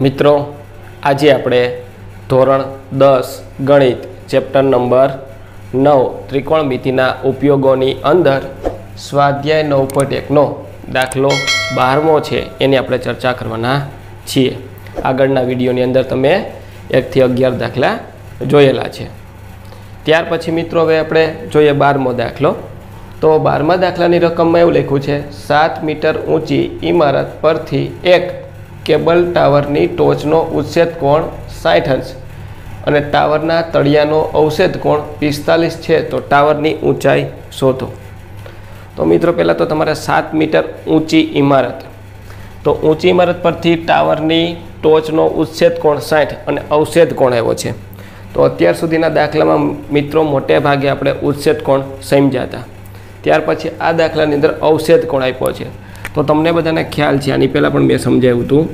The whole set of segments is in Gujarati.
મિત્રો, આજે આપણે ધોરણ દસ ગણિત, ચેપ્ટર નંબર નવ ત્રિકોણમિતિના ઉપયોગોની અંદર સ્વાધ્યાય નવ પોઈન્ટ એકનો દાખલો બારમો છે, એની આપણે ચર્ચા કરવાના છીએ. આગળના વિડીયોની અંદર તમે એકથી અગિયાર દાખલા જોયેલા છે. ત્યાર પછી મિત્રો, હવે આપણે જોઈએ બારમો દાખલો. તો બારમા દાખલાની રકમમાં એવું લખ્યું છે, સાત મીટર ઊંચી ઇમારત પરથી એક કેબલ ટાવરની ટોચનો ઉચ્છેદ કોણ? સાઠ અંશ. અને ટાવરના તળિયાનો અવષેદ કોણ? પિસ્તાલીસ છે. તો ટાવરની ઊંચાઈ શોધો. તો મિત્રો, પહેલાં તો તમારે સાત મીટર ઊંચી ઇમારત તો ઊંચી ઇમારત પરથી ટાવરની ટોચનો ઉચ્છેદ કોણ? સાઠ અને અવષેદ કોણ આવ્યો છે? તો અત્યાર સુધીના દાખલામાં મિત્રો, મોટે ભાગે આપણે ઉચ્છેદ કોણ સમજ્યા હતા. ત્યાર પછી આ દાખલાની અંદર અવષેદ કોણ આપ્યો છે? તો તમને બધાને ખ્યાલ છે, આની પહેલાં પણ મેં સમજાવ્યું હતું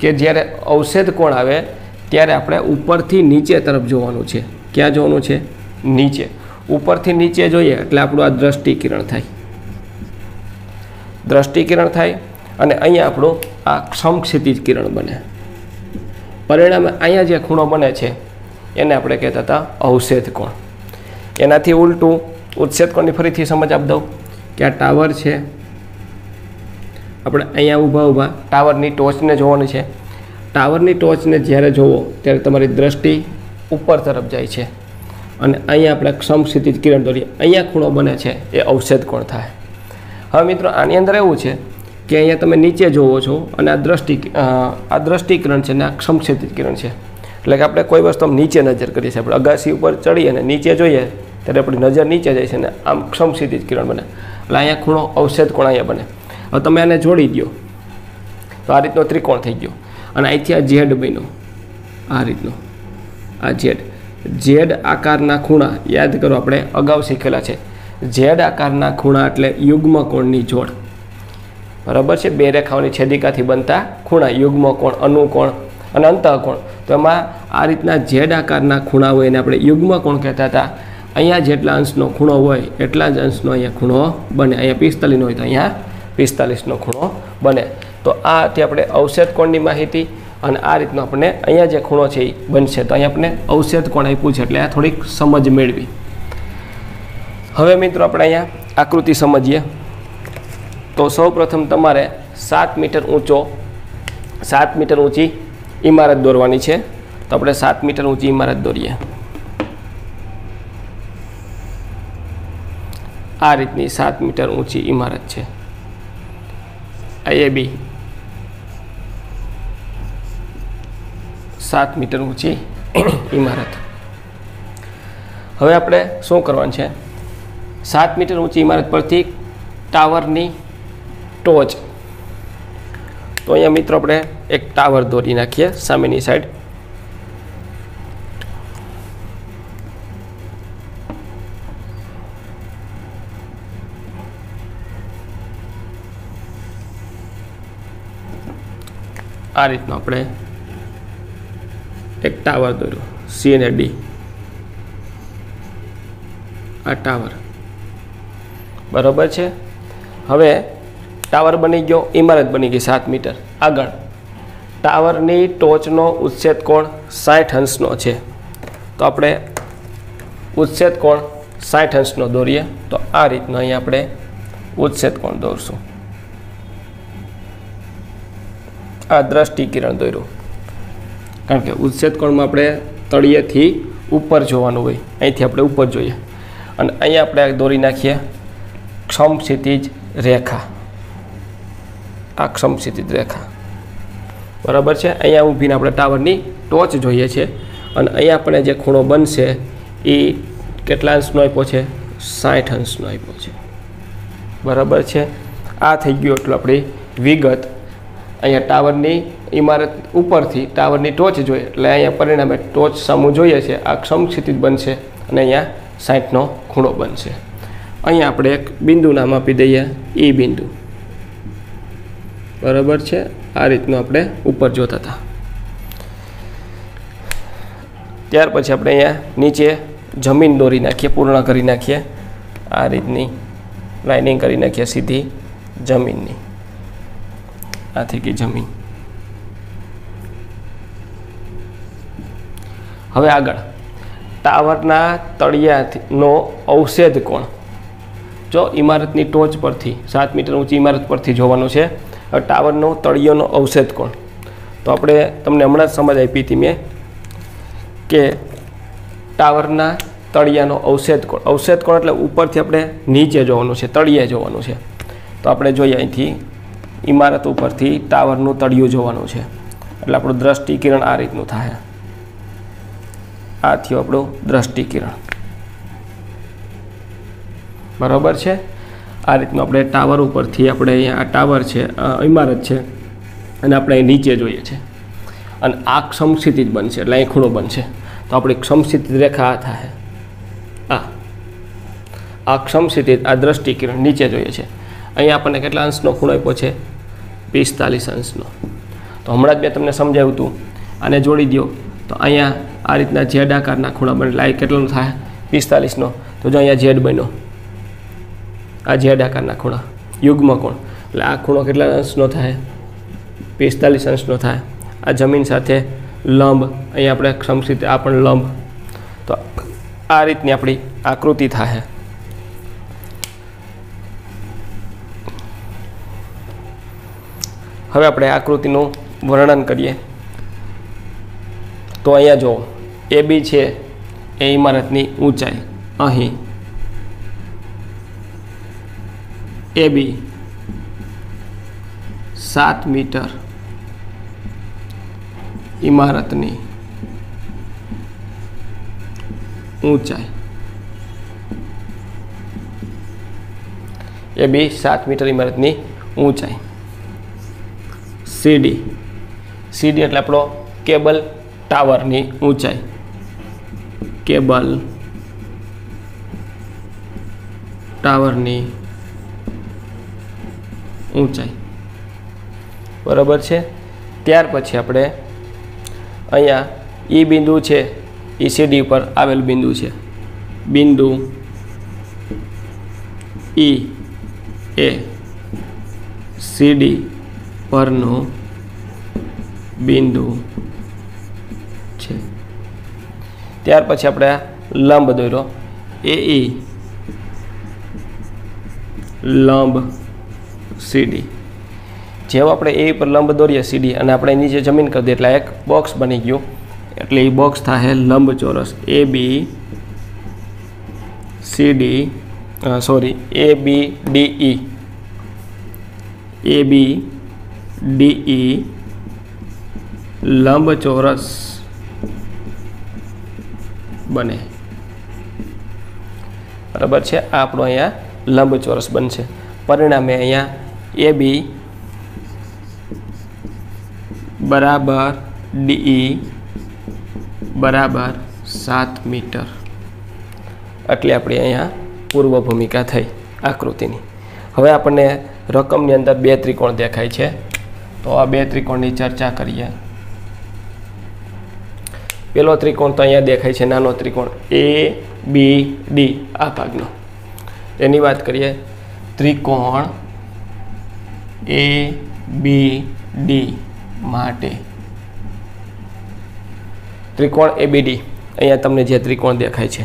કે જ્યારે અવષેદ કોણ આવે, ત્યારે આપણે ઉપરથી નીચે તરફ જોવાનું છે. ક્યાં જોવાનું છે? નીચે. ઉપરથી નીચે જોઈએ, એટલે આપણું આ દ્રષ્ટિકિરણ થાય. દ્રષ્ટિકિરણ થાય અને અહીંયા આપણું આ સમક્ષિતિજ કિરણ બને. પરિણામે અહીંયા જે ખૂણો બને છે, એને આપણે કહેતા હતા અવષેદ કોણ. એનાથી ઉલટું ઉચ્છેદ ફરીથી સમજ આપી દઉં? કે આ ટાવર છે. આપણે અહીંયા ઊભા ઊભા ટાવરની ટોચને જોવાની છે. ટાવરની ટોચને જ્યારે જોવો ત્યારે તમારી દ્રષ્ટિ ઉપર તરફ જાય છે. અને અહીંયા આપણે સમક્ષિતિજ કિરણ દોરીએ. અહીંયા ખૂણો બને છે. એ અવષેદ કોણ થાય? હવે મિત્રો આની અંદર એવું છે કે અહીંયા તમે નીચે જોવો છો અને આ દ્રષ્ટિ આ દ્રષ્ટિકિરણ છે ને આ સમક્ષિતિજ કિરણ છે. એટલે કે આપણે કોઈ વસ્તુ નીચે નજર કરીએ છીએ. આપણે અગાસી ઉપર ચડી અને નીચે જોઈએ. ત્યારે આપણી નજર નીચે જાય છે ને આમ સમક્ષિતિજ કિરણ બને. એટલે અહીંયા ખૂણો અવષેદ કોણ અહીંયા બને. હવે તમે આને જોડી દો તો આ રીતનો ત્રિકોણ થઈ ગયો. અને અહીંથી આ ઝેડ બન્યો. આ રીતનો. આ ઝેડ. ઝેડ આકારના ખૂણા, યાદ કરો આપણે અગાઉ શીખેલા છે. ઝેડ આકારના ખૂણા એટલે યુગ્મ કોણની જોડ. બરાબર છે? બે રેખાઓની છેદિકાથી બનતા ખૂણા યુગ્મ કોણ અનુકોણ અને અંતઃકોણ. તો એમાં આ રીતના ઝેડ આકારના ખૂણા હોય એને આપણે યુગ્મ કોણ કહેતા હતા. અહીંયા જેટલા અંશનો ખૂણો હોય, એટલા જ અંશનો અહીંયા ખૂણો બને. અહીંયા પિસ્તાલીસનો હોય તો અહીંયા પિસ્તાલીસનો ખૂણો બને. તો આ હતી આપણે અવષેદ કોણની માહિતી અને આ રીતનો આપણે અહીંયા જે ખૂણો છે એ બનશે. તો અહીંયા આપણે અવષેદ કોણ આપ્યું છે એટલે આ થોડીક સમજ મેળવી. હવે મિત્રો આપણે અહીંયા આકૃતિ સમજીએ. તો સૌપ્રથમ તમારે સાત મીટર ઊંચો, સાત મીટર ઊંચી ઇમારત દોરવાની છે. તો આપણે સાત મીટર ઊંચી ઇમારત દોરીએ. આ રીતની સાત મીટર ઊંચી ઇમારત છે. આઈએબી સાત મીટર ઊંચી ઇમારત હવે આપણે શું કરવાનું છે? સાત મીટર ઊંચી ઇમારત પરથી ટાવરની ટોચ. તો અહીંયા મિત્રો આપણે એક ટાવર દોરી નાખીએ, સામેની સાઈડ. આ રીતનો આપણે એક ટાવર દોર્યો. સી અને ડી આ ટાવર બરાબર છે? હવે ટાવર બની ગયો ઇમારત બની ગઈ સાત મીટર. આગળ. ટાવરની ટોચનો ઉચ્છેદ કોણ? સાઠ અંશનો છે. તો આપણે ઉચ્છેદ કોણ? સાઠ અંશનો દોરીએ. તો આ રીતનો અહીં આપણે ઉચ્છેદ કોણ દોરશું? આ દ્રષ્ટિ કિરણ દોર્યું કારણ કે ઉચ્છેદ કોણમાં આપણે તળિયેથી ઉપર જોવાનું હોય. અહીંથી આપણે ઉપર જોઈએ. અને અહીંયા આપણે દોરી નાખીએ. ક્ષમક્ષિતિજ રેખા. આ ક્ષમક્ષિતિજ રેખા. બરાબર છે? અહીંયા ઊભીને આપણે ટાવરની ટોચ જોઈએ છે. અને અહીંયા આપણે જે ખૂણો બનશે એ કેટલા અંશનો આપ્યો છે? સાઠ અંશનો આપ્યો છે. બરાબર છે? આ થઈ ગયું એટલું આપણી વિગત અહીંયા ટાવરની ઇમારત ઉપરથી ટાવરની ટોચ જોઈએ. એટલે અહીંયા પરિણામે ટોચ સામું જોઈએ છે. આ ક્ષમક્ષિતિજ બનશે અને અહીંયા સાઠનો ખૂણો બનશે. અહીંયા આપણે એક બિંદુ નામ આપી દઈએ. ઈ બિંદુ. બરાબર છે? આ રીતનું આપણે ઉપર જોતા હતા. ત્યાર પછી આપણે અહીંયા નીચે જમીન દોરી નાખીએ, પૂર્ણ કરી નાખીએ. આ રીતની લાઇનિંગ કરી નાખીએ સીધી જમીનની. આ થઈ ગઈ જમીન. હવે આગળ. ટાવરના તળિયાનો અવશેદ કોણ? જો ઇમારતની ટોચ પરથી, સાત મીટર ઊંચી ઇમારત પરથી જોવાનું છે ટાવરનો તળિયાનો અવશેદ કોણ? તો આપણે તમને હમણાં જ સમજ આપી હતી મેં કે ટાવરના તળિયાનો અવશેદ કોણ? અવશેદ કોણ એટલે ઉપરથી આપણે નીચે જોવાનું છે, તળિયે જોવાનું છે. તો આપણે જોઈએ અહીંથી ઇમારત ઉપરથી ટાવરનું તળિયું જોવાનું છે. એટલે આપણું દ્રષ્ટિકિરણ આ રીતનું થાય. આ થયું આપણું દ્રષ્ટિકિરણ. બરાબર છે? આ રીતનું આપણે ટાવર ઉપરથી આપણે અહીંયા આ ટાવર છે ઇમારત છે, અને આપણે અહીં નીચે જોઈએ છે. અને આ સમસ્થિતિ જ બનશે, એટલે અહીં ખૂણો બનશે. તો આપણી સમસ્થિતિ રેખા આ થાય. આ. આ સમસ્થિતિ આ દ્રષ્ટિકિરણ નીચે જોઈએ છે. અહીંયા આપણને કેટલા અંશનો ખૂણો આપ્યો છે? પિસ્તાલીસ અંશનો. તો હમણાં જ મેં તમને સમજાવ્યું હતું. આને જોડી દો તો અહીંયા આ રીતના ઝેડ આકારના ખૂણા બને. લાઈ આ કેટલાનો થાય? પિસ્તાલીસનો. તો જો અહીંયા ઝેડ બન્યો. આ ઝેડ આકારના ખૂણા. યુગ્મ કોણ? એટલે આ ખૂણો કેટલા અંશનો થાય? પિસ્તાલીસ અંશનો થાય. આ જમીન સાથે લંબ. અહીંયા આપણે સમસ્થિત આ પણ લંબ. તો આ રીતની આપણી આકૃતિ થાય. હવે આપણે આકૃતિનું વર્ણન કરીએ. તો અહીંયા જો એ બી છે એ ઇમારતની ઊંચાઈ. અહીં. એ બી સાત મીટર ઇમારતની ઊંચાઈ. એ બી સાત મીટર ઇમારતની ઊંચાઈ. સીડી. સીડી એટલે આપણો કેબલ ટાવરની ઊંચાઈ. કેબલ ટાવરની ઊંચાઈ. બરાબર છે? ત્યાર પછી આપણે અહીંયા ઈ બિંદુ છે એ સીડી પર આવેલ બિંદુ છે. બિંદુ ઈ એ સીડી પરનું બિંદુ છે. ત્યાર પછી આપણે લંબ દોર્યો. એ લંબ સીડી. જેવો આપણે એ પર લંબ દોરીએ સીડી અને આપણે નીચે જમીન કરી દઈએ એટલે એક બોક્સ બની ગયું. એટલે એ બોક્સ થાય લંબ ચોરસ A B C D sorry A B D E. A B D લંબચોરસ લંબ ચોરસ બને. બરાબર છે? આપણો અહીંયા લંબ ચોરસ બનશે. પરિણામે અહીંયા એ બી બરાબર ડીઈ બરાબર સાત મીટર. એટલે આપણી અહીંયા પૂર્વ ભૂમિકા થઈ આકૃતિની. હવે આપણને રકમની અંદર બે ત્રિકોણ દેખાય છે. તો આ બે ત્રિકોણની ચર્ચા કરીએ. પેલો ત્રિકોણ તો અહીંયા દેખાય છે, નાનો ત્રિકોણ. એ બી ડી આ ભાગનો. એની વાત કરીએ. ત્રિકોણ એ બી ડી માટે. ત્રિકોણ એ બી ડી અહીંયા તમને જે ત્રિકોણ દેખાય છે.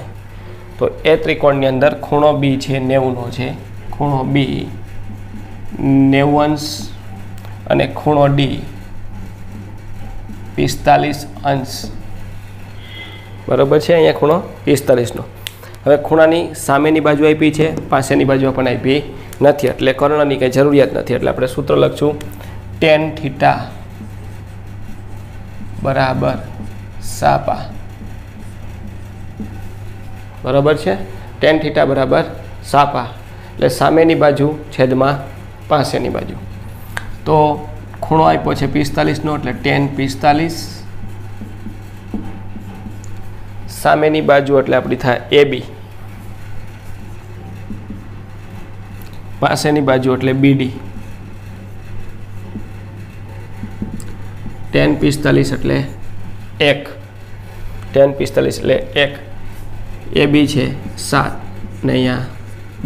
તો એ ત્રિકોણની અંદર ખૂણો બી છે, નેવુંનો છે. ખૂણો બી નેવું અંશ અને ખૂણો ડી પિસ્તાલીસ અંશ. બરાબર છે અહીંયા ખૂણો પિસ્તાલીસનો. હવે ખૂણાની સામેની બાજુ આપી છે, પાસેની બાજુ આપણને આપી નથી. એટલે કર્ણની કંઈ જરૂરિયાત નથી. એટલે આપણે સૂત્ર લખશું ટેન થીટા બરાબર સાપા. બરાબર છે? ટેન થીટા બરાબર સાપા. એટલે સામેની બાજુ છેદમાં પાસેની બાજુ. તો ખૂણો આપ્યો છે પિસ્તાલીસનો, એટલે ટેન પિસ્તાલીસ. સામેની બાજુ એટલે આપણી થાય એ બી. પાસેની બાજુ એટલે બીડી ટેન પિસ્તાલીસ એટલે એક. ટેન પિસ્તાલીસ એટલે એક. એ બી છે સાત ને અહીંયા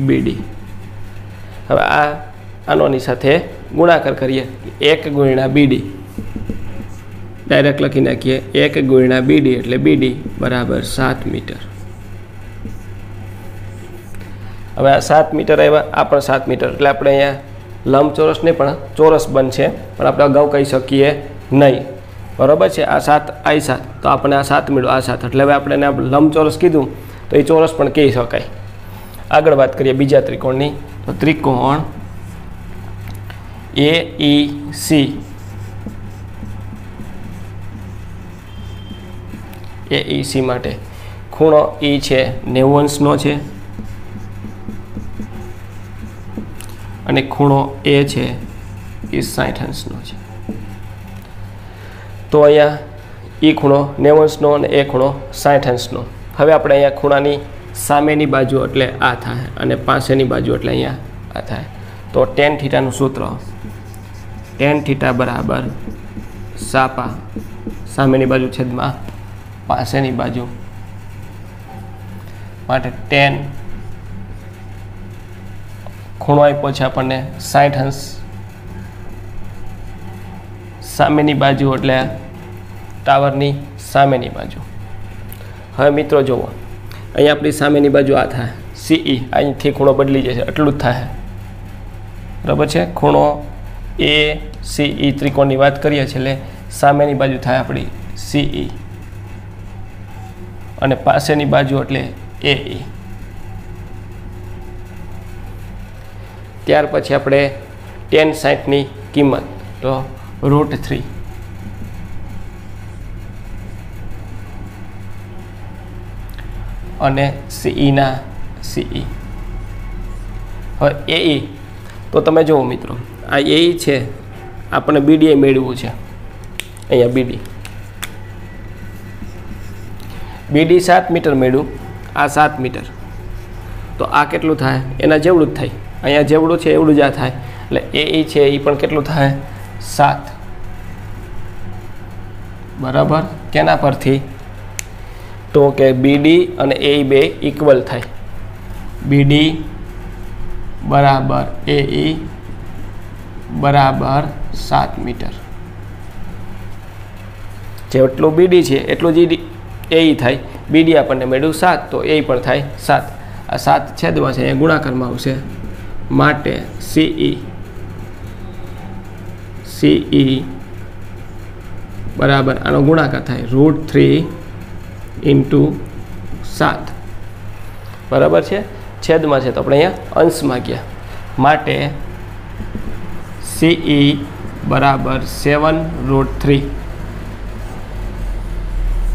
બીડી હવે આ આનોની સાથે ગુણાકાર કરીએ. એક ગુણ્યા બીડી ડાયરેક્ટ લખી નાખીએ. એક ગુણ્યા બીડી એટલે બીડી બરાબર સાત મીટર. હવે આ સાત મીટર આવ્યા, આ પણ સાત મીટર. એટલે આપણે અહીંયા લંબચોરસ નહીં, પણ ચોરસ બનશે. પણ આપણે અગાઉ કહી શકીએ નહીં. બરાબર છે? આ સાત આઈ સાત. તો આપણે આ સાત મળ્યું, આ સાત. એટલે હવે આપણે લંબચોરસ કીધું, તો એ ચોરસ પણ કહી શકાય. આગળ વાત કરીએ બીજા ત્રિકોણની. તો ત્રિકોણ એ ઈ સી એ ઈ સી માટે ખૂણો ઈ છે નેવું અંશનો છે. અને ખૂણો એ છે, એ સાઠ અંશનો છે. તો અહીંયા એ ખૂણો નેવું અંશનો અને એ ખૂણો સાઠ અંશનો. હવે આપણે અહીંયા ખૂણાની સામેની બાજુ એટલે આ થાય અને પાસેની બાજુ એટલે અહીંયા આ થાય. તો ટેન થીટાનું સૂત્ર ટેન થીટા બરાબર સાપા સામેની બાજુ છેદમાં પાસેની બાજુ માટે ટેન ખૂણો આપ્યો છે આપણને સાઠ અંશ. સામેની બાજુ એટલે ટાવરની સામેની બાજુ. હવે મિત્રો જુઓ, અહીંયા આપણી સામેની બાજુ આ થાય. સીઈ અહીંથી ખૂણો બદલી જશે એટલું જ થાય. બરાબર છે? ખૂણો એ સીઈ ત્રિકોણની વાત કરીએ છીએ એટલે સામેની બાજુ થાય આપણી સીઈ અને પાસેની બાજુ એટલે એ ત્યાર પછી આપણે ટેન સાઠની કિંમત, તો રૂટ થ્રી. અને સીઈના સીઈ હવે એઈ તો તમે જુઓ મિત્રો આ એઈ છે. આપણે બીડીએ મેળવવું છે. અહીંયા બીડી બીડી સાત મીટર મેળવું. આ સાત મીટર. તો આ કેટલું થાય? એના જેવડું જ થાય. અહીંયા જેવડું છે એવડું જ આ થાય. એટલે એ છે, એ પણ કેટલું થાય? સાત. બરાબર? કેના પરથી? તો કે બીડી અને એ બે ઇક્વલ થાય. બીડી બરાબર એ બરાબર સાત મીટર. જેટલું બીડી છે, એટલું જીડી એ થાય. બીડી આપણને મેળવ્યું સાત, તો એ પણ થાય સાત. આ સાત છેદમાં છે એ ગુણાકારમાં આવશે. માટે સીઈ સીઈ બરાબર, આનો ગુણાકાર થાય રૂટ થ્રી ઇન્ટુ સાત. બરાબર છે? છેદમાં છે, તો આપણે અહીંયા અંશમાં ગયા માટે સીઈ બરાબર સેવન રૂટ થ્રી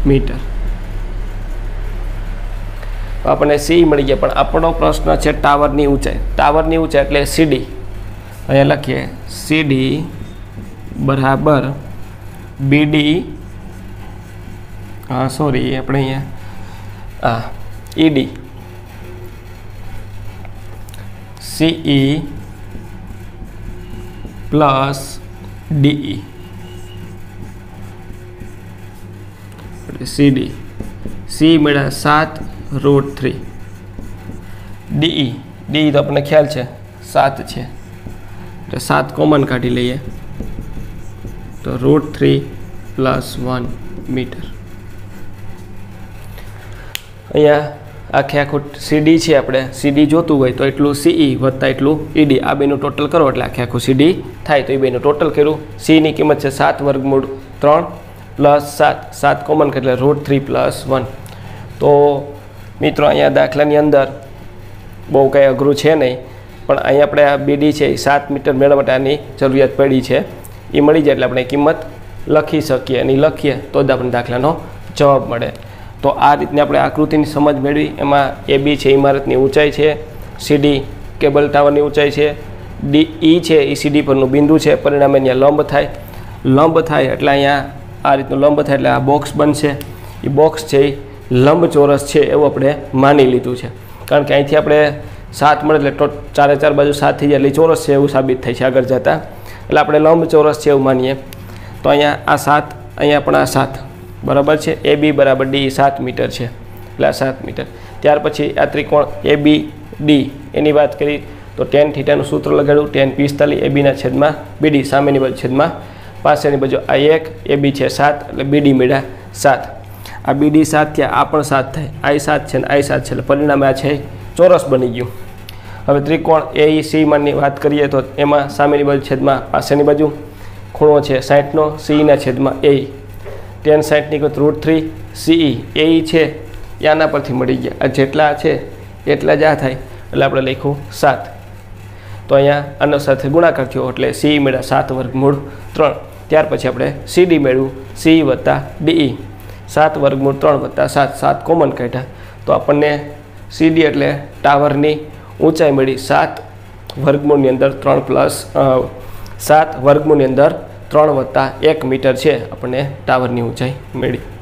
મીટર આપણને સીઈ મળી ગયા. પણ આપણો પ્રશ્ન છે ટાવરની ઊંચાઈ. ટાવરની ઊંચાઈ એટલે સીડી અહીંયા લખીએ. સીડી બરાબર બીડી હા સોરી આપણે અહીંયા, હા ED CE plus DE CD C મળ્યા સાત રૂટ થ્રી ડીઈ ડીઈ તો આપણને ખ્યાલ છે, સાત છે. એટલે સાત કોમન કાઢી લઈએ. તો root three plus one metre અહીંયા આખે આખું સીડી છે આપણે. સીડી જોતું હોય તો એટલું સીઈ વત્તા એટલું ઈડી આ બેનું ટોટલ કરો એટલે આખે આખું સીડી થાય. તો એ બેનું ટોટલ કર્યું. સીની કિંમત છે સાત વર્ગમૂળ ત્રણ પ્લસ સાત. સાત કોમન એટલે રૂટ થ્રી પ્લસ વન તો મિત્રો અહીંયા દાખલાની અંદર બહુ કંઈ અઘરું છે નહીં, પણ અહીંયા આપણે આ બીડી છે એ સાત મીટર મેળવટાની જરૂરિયાત પડી છે. એ મળી જાય એટલે આપણે કિંમત લખી શકીએ અને લખીએ તો જ આપણને દાખલાનો જવાબ મળે. તો આ રીતની આપણે આકૃતિની સમજ મેળવી. એમાં એ બી છે ઇમારતની ઊંચાઈ છે, સીડી કેબલ ટાવરની ઊંચાઈ છે, ડી, ઈ છે એ સીડી પરનું બિંદુ છે, પરિણામે અહીંયા લંબ થાય. લંબ થાય એટલે અહીંયા આ રીતનું લંબ થાય એટલે આ બોક્સ બનશે. એ બોક્સ છે એ લંબચોરસ છે એવું આપણે માની લીધું છે. કારણ કે અહીંથી આપણે સાત મળે એટલે ચારે ચાર બાજુ સાત થઈ જાય એટલે ચોરસ છે એવું સાબિત થાય છે આગળ જતાં. એટલે આપણે લંબચોરસ છે એવું માનીએ. તો અહીંયા આ સાત, અહીંયા પણ આ સાત. બરાબર છે? એ બી બરાબર ડી, સાત મીટર છે. એટલે આ સાત મીટર. ત્યાર પછી આ ત્રિકોણ એ બી, ડી, એની વાત કરી, તો ટેન થીટાનું સૂત્ર લગાડ્યું, ટેન પિસ્તાલીસ, એ બીના છેદમાં બીડી સામેની બાજુ છેદમાં, પાસેની બાજુ આ એક, એ બી છે સાત, એટલે બીડી મેળા સાત. આ બીડી સાત થયા, આ પણ સાત થાય. આઈ સાત છે ને આઈ સાત છે, એટલે પરિણામે આ છે ચોરસ બની ગયું. હવે ત્રિકોણ એ સીમાંની વાત કરીએ તો એમાં સામેની બાજુ છેદમાં પાસેની બાજુ, ખૂણો છે સાઠનો સીના છેદમાં એ ટેન સાઠની કોઈ રૂટ થ્રી, સીઈ એ છે એ આના પરથી મળી ગયા. આ જેટલા છે, એટલા જ આ થાય. એટલે આપણે લખ્યું સાત. તો અહીંયા આનો સાથે ગુણાકાર થયો, એટલે સીઈ મેળવ્યા સાત વર્ગમૂળ ત્રણ. ત્યાર પછી આપણે સીડી મેળવ્યું સી વત્તા ડીઈ. સાત વર્ગમૂળ ત્રણ વત્તા સાત સાત કોમન કાઢ્યા. તો આપણને સીડી એટલે ટાવરની ઊંચાઈ મળી સાત વર્ગમૂળની અંદર ત્રણ પ્લસ સાત વર્ગમૂળની અંદર ત્રણ વત્તા એક મીટર છે આપણને ટાવરની ઊંચાઈ મળી